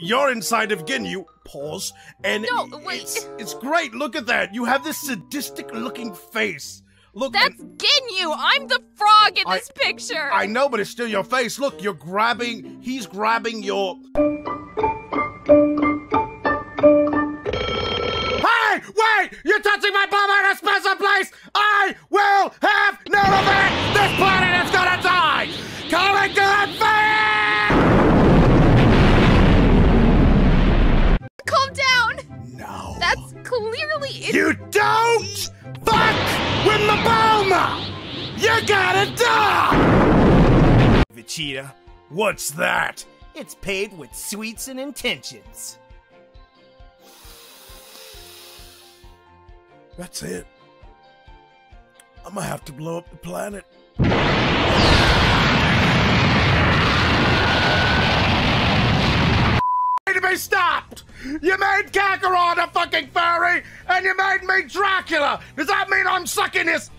you're inside of Ginyu. Pause. And No, wait. It's, it's great. Look at that. You have this sadistic looking face. Look, That's Ginyu. I'm the frog in I- this picture. I know, but it's still your face. Look, you're grabbing. He's grabbing your. Hey! Wait! You're touching my bum in a special place! I will have none of it! This planet clearly. You don't fuck with the Bulma! You gotta die! Vegeta, What's that? it's paid with sweets and intentions. That's it. I'm gonna have to blow up the planet. to be stopped! You made Kakarot a fucking furry, and you made me Dracula! Does that mean I'm sucking his...